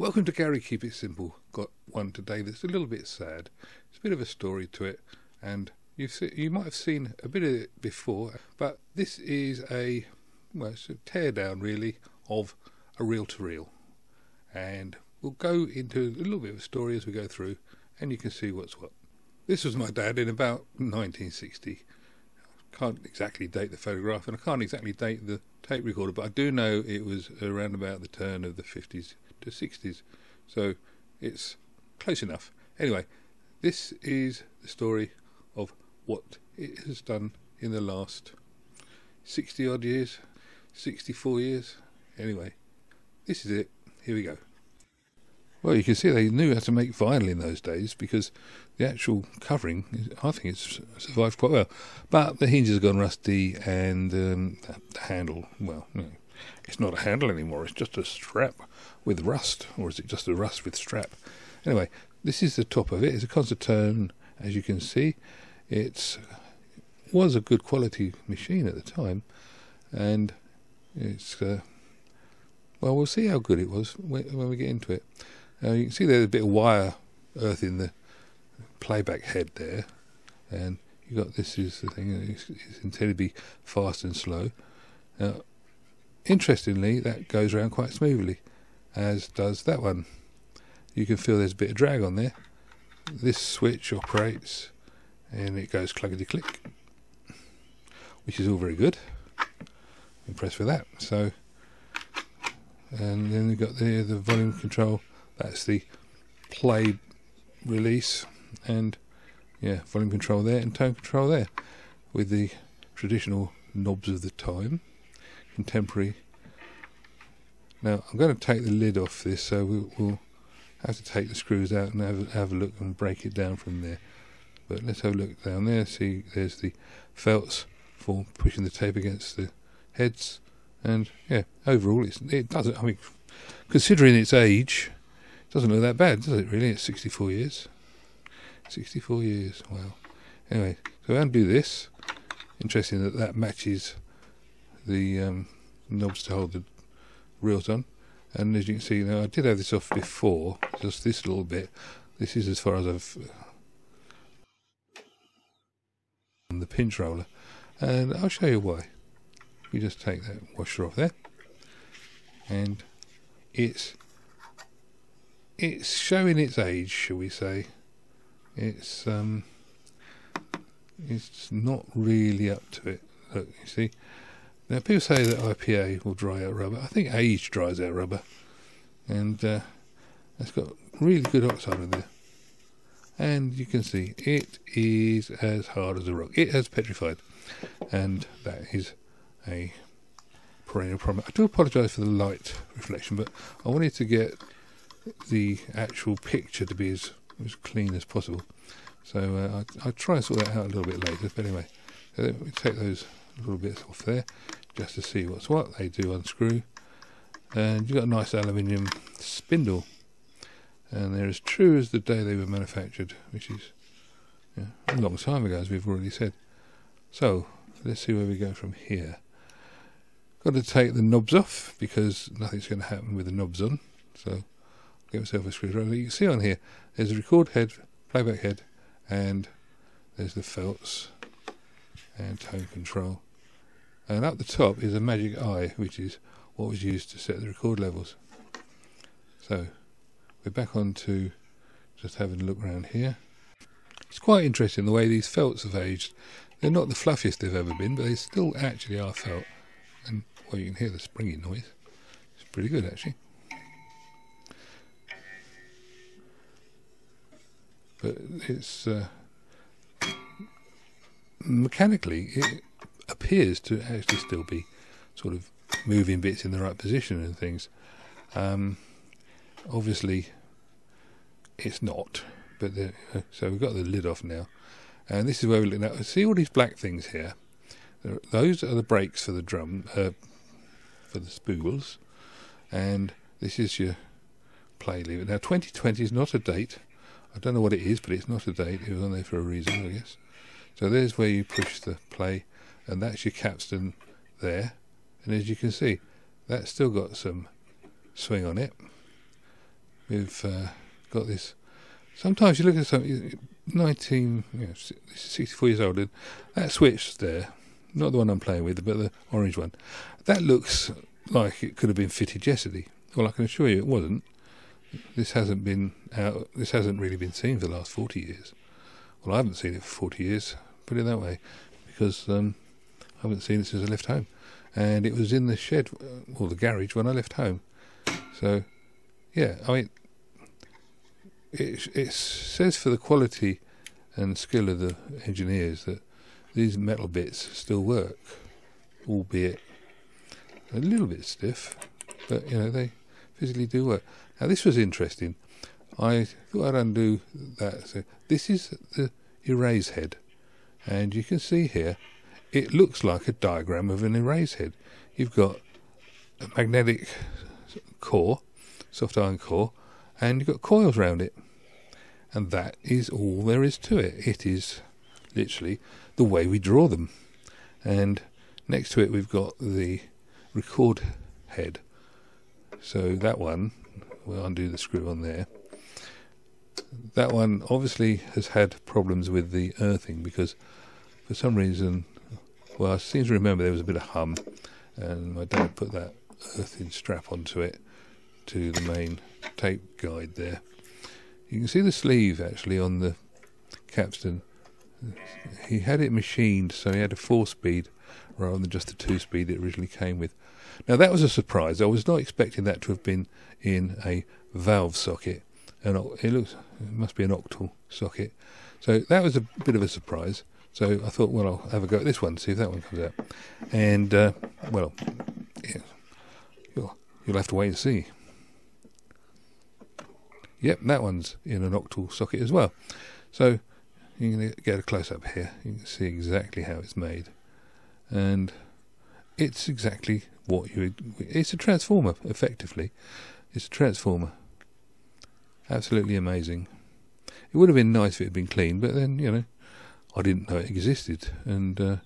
Welcome to Gary Keep It Simple. Got one today that's a little bit sad. It's a bit of a story to it, and you've you might have seen a bit of it before, but this is a well, it's a teardown really of a reel to reel, and we'll go into a little bit of a story as we go through, and you can see what's what. This was my dad in about 1960. Can't exactly date the photograph, and I can't exactly date the tape recorder, but I do know it was around about the turn of the 50s to 60s, so it's close enough. Anyway, this is the story of what it has done in the last 60 odd years, 64 years. Anyway, this is it. Here we go. Well, you can see they knew how to make vinyl in those days because the actual covering, I think it's survived quite well. But the hinges have gone rusty and um, the handle, well, you know, it's not a handle anymore, it's just a strap with rust. Or is it just a rust with strap? Anyway, this is the top of it. It's a Concert-Tone, as you can see. It was a good quality machine at the time, and it's uh, well, we'll see how good it was when, when we get into it. Uh, you can see there's a bit of wire earth in the playback head there, and you got this is the thing. It's, it's intended to be fast and slow. Now, interestingly, that goes around quite smoothly, as does that one. You can feel there's a bit of drag on there. This switch operates, and it goes cluggity click, which is all very good. Impressed with that. So, and then we've got the the volume control that's the play release and yeah, volume control there and tone control there with the traditional knobs of the time, contemporary. Now I'm going to take the lid off this, so we'll, we'll have to take the screws out and have, have a look and break it down from there. But let's have a look down there. See, there's the felts for pushing the tape against the heads, and yeah, overall it doesn't. I mean, considering its age, it doesn't look that bad, does it? Really, it's 64 years. 64 years. Wow. Anyway, so undo this. Interesting that that matches the um, knobs to hold the reels on. And as you can see, now I did have this off before, just this little bit. This is as far as I've uh, the pinch roller, and I'll show you why. You just take that washer off there, and it's it's showing its age, shall we say? It's um, it's not really up to it. Look, you see. Now people say that IPA will dry out rubber. I think age dries out rubber, and uh, it's got really good oxide in there. And you can see it is as hard as a rock. It has petrified, and that is a perennial problem. I do apologise for the light reflection, but I wanted to get the actual picture to be as, as clean as possible. So uh, I, I'll try and sort that out a little bit later. But anyway, we take those little bits off there just to see what's what. They do unscrew. And you've got a nice aluminium spindle. And they're as true as the day they were manufactured, which is yeah, a long time ago, as we've already said. So, let's see where we go from here. Got to take the knobs off because nothing's going to happen with the knobs on. So, get myself a screwdriver. You can see on here, there's a record head, playback head, and there's the felts and tone control. And up the top is a magic eye, which is what was used to set the record levels. So we're back on to just having a look around here. It's quite interesting the way these felts have aged. They're not the fluffiest they've ever been, but they still actually are felt. And well, you can hear the springy noise. It's pretty good actually. but it's uh, mechanically it appears to actually still be sort of moving bits in the right position and things. Um, obviously, it's not. But the, uh, so we've got the lid off now, and this is where we're looking at. See all these black things here. Those are the brakes for the drum, uh, for the spools, and this is your play lever. Now, 2020 is not a date. I don't know what it is, but it's not a date. It was on there for a reason, I guess. So there's where you push the play, and that's your capstan there. And as you can see, that's still got some swing on it. we've uh, got this. Sometimes you look at something, 19, you know, 64 years old, and that switch there, not the one I'm playing with, but the orange one, that looks like it could have been fitted yesterday. Well, I can assure you it wasn't. This hasn't been out. This hasn't really been seen for the last 40 years. Well, I haven't seen it for 40 years. Put it that way, because um, I haven't seen it since I left home, and it was in the shed uh, or the garage when I left home. So, yeah, I mean, it, it says for the quality and skill of the engineers that these metal bits still work, albeit a little bit stiff, but you know they physically do work. Now this was interesting. I thought I'd undo that. So this is the erase head, and you can see here it looks like a diagram of an erase head. You've got a magnetic core, soft iron core, and you've got coils around it. And that is all there is to it. It is literally the way we draw them. And next to it, we've got the record head. So that one, we'll undo the screw on there. That one obviously has had problems with the earthing because for some reason, well, I seem to remember there was a bit of hum, and my dad put that earthing strap onto it to the main tape guide there. You can see the sleeve actually on the capstan. He had it machined so he had a four speed rather than just the two speed it originally came with. Now that was a surprise. I was not expecting that to have been in a valve socket, and it looks it must be an octal socket. So that was a bit of a surprise. So I thought, well, I'll have a go at this one, see if that one comes out. And uh, well, yeah, you'll, you'll have to wait and see. Yep, that one's in an octal socket as well. So you can get a close up here. You can see exactly how it's made, and it's exactly what you. Would, it's a transformer, effectively. It's a transformer. Absolutely amazing. It would have been nice if it had been clean, but then you know, I didn't know it existed, and uh,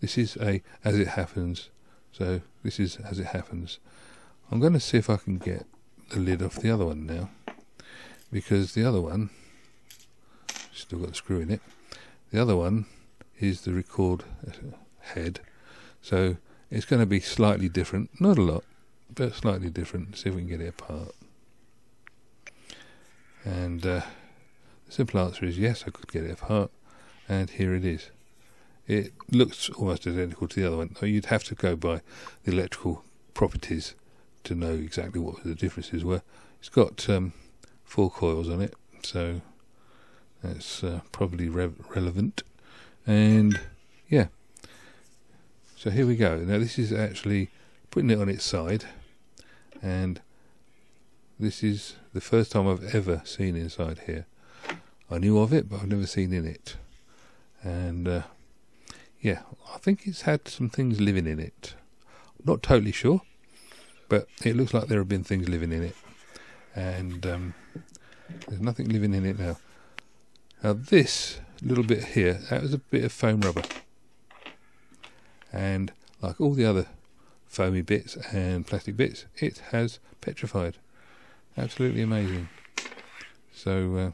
this is a as it happens. So this is as it happens. I'm going to see if I can get the lid off the other one now. Because the other one still got a screw in it. The other one is the record head. So it's going to be slightly different. Not a lot but slightly different. See if we can get it apart. And uh, the simple answer is yes I could get it apart and here it is it looks almost identical to the other one you'd have to go by the electrical properties to know exactly what the differences were it's got um, four coils on it, so that's uh, probably re- relevant. And yeah, so here we go. Now this is actually putting it on its side, and this is the first time I've ever seen inside here. I knew of it, but I've never seen in it. And uh, yeah, I think it's had some things living in it. Not totally sure, but it looks like there have been things living in it. And um, there's nothing living in it now. Now this little bit here, that was a bit of foam rubber. And like all the other foamy bits and plastic bits, it has petrified. Absolutely amazing. So uh,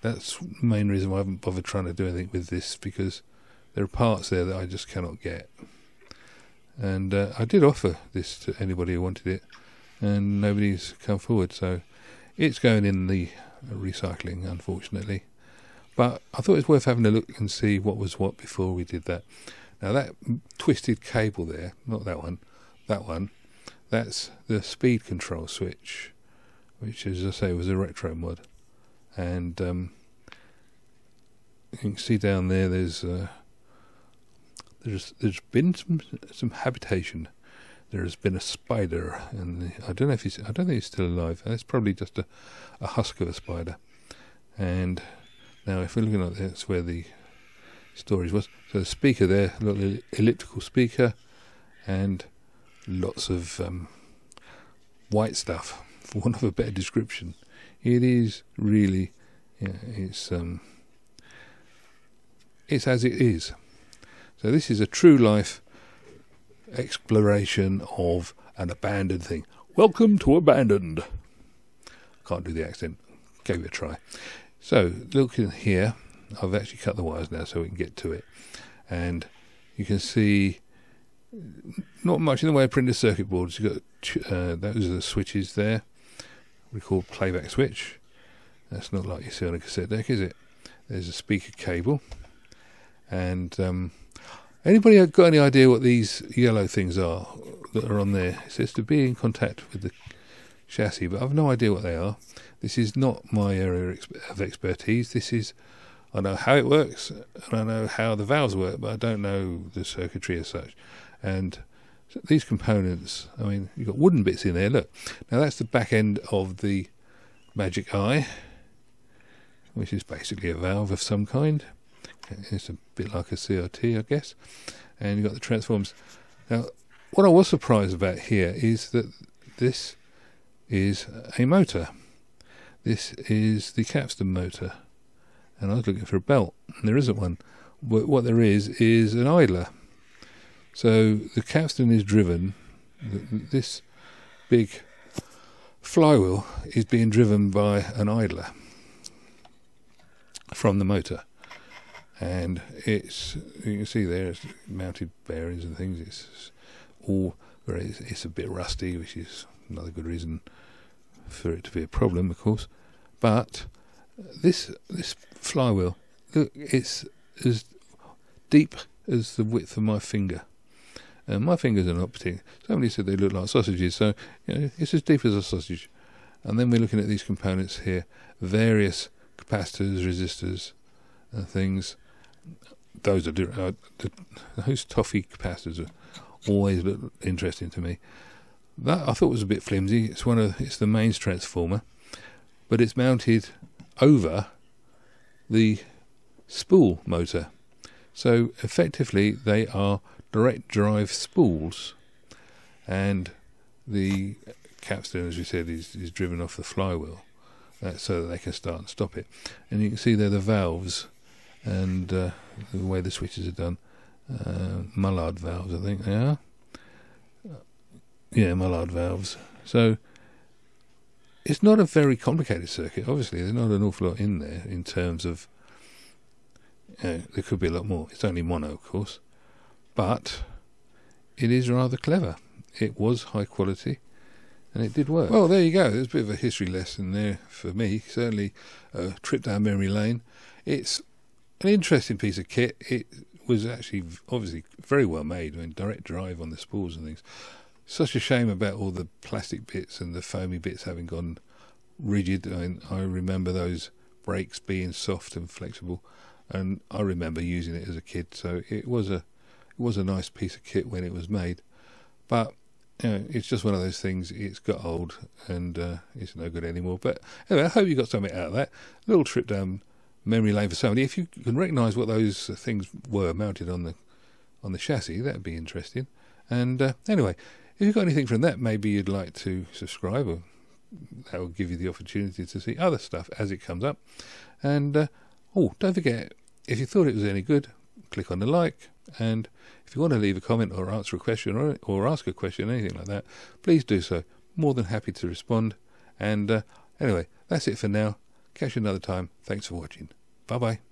that's the main reason why I haven't bothered trying to do anything with this because there are parts there that I just cannot get. And uh, I did offer this to anybody who wanted it, and nobody's come forward. So it's going in the recycling, unfortunately. But I thought it was worth having a look and see what was what before we did that. Now that twisted cable there, not that one, that one, that's the speed control switch, which, as I say, was a retro mod. And um, you can see down there, there's uh, there's there's been some some habitation there's been a spider, and I don't know if he's, I don't think he's still alive. It's probably just a, a husk of a spider. And now, if we're looking at that's where the storage was. So the speaker there, a little elliptical speaker, and lots of um, white stuff, for want of a better description. It is really, yeah, it's um, it's as it is. So this is a true life exploration of an abandoned thing. Welcome to Abandoned. can't do the accent. Gave it a try. So looking here, I've actually cut the wires now so we can get to it, and you can see not much in the way of printed circuit boards. You've got uh, those are the switches there. Call playback switch. That's not like you see on a cassette deck, is it? There's a speaker cable, and um, anybody got any idea what these yellow things are that are on there? It says to be in contact with the chassis, but I've no idea what they are. This is not my area of expertise. This is I know how it works and I know how the valves work, but I don't know the circuitry as such. And these components, I mean, you've got wooden bits in there. Look, now that's the back end of the Magic Eye, which is basically a valve of some kind. It's a bit like a CRT, I guess. And you've got the transforms. Now, what I was surprised about here is that this is a motor. This is the capstan motor. And I was looking for a belt, and there isn't one. But what there is is an idler. So the capstan is driven. This big flywheel is being driven by an idler from the motor, and it's you can see there it's mounted bearings and things. It's all it's, it's a bit rusty, which is another good reason for it to be a problem, of course. But this this flywheel, look, it's as deep as the width of my finger. And my fingers are not particular. Somebody said they look like sausages, so you know, it's as deep as a sausage. And then we're looking at these components here, various capacitors, resistors, and things. Those are uh, the, those toffee capacitors are always look interesting to me. That I thought was a bit flimsy. It's one of it's the mains transformer, but it's mounted over the spool motor. So effectively, they are direct drive spools, and the capstan, as we said, is, is driven off the flywheel, uh, so that they can start and stop it. And you can see there the valves and uh, the way the switches are done. Uh, Mullard valves, I think they are. Yeah, Mullard valves. So it's not a very complicated circuit. Obviously, there's not an awful lot in there in terms of. Know, there could be a lot more. It's only mono, of course, but it is rather clever. It was high quality, and it did work. Well, there you go. There's a bit of a history lesson there for me. Certainly, uh, a trip down memory lane. It's an interesting piece of kit. It was actually obviously very well made. I mean, direct drive on the spools and things. Such a shame about all the plastic bits and the foamy bits having gone rigid. I, mean, I remember those brakes being soft and flexible, and I remember using it as a kid. So it was a it was a nice piece of kit when it was made, but you know, it's just one of those things. It's got old and uh, it's no good anymore. But anyway, I hope you got something out of that. A little trip down memory lane for somebody. If you can recognise what those things were mounted on the on the chassis, that'd be interesting. And uh, anyway, if you've got anything from that, maybe you'd like to subscribe, or that will give you the opportunity to see other stuff as it comes up. And uh, oh, don't forget, if you thought it was any good, click on the like. And if you want to leave a comment or answer a question or, or ask a question, anything like that, please do so. More than happy to respond. And uh, anyway, that's it for now. Catch you another time. Thanks for watching. Bye bye.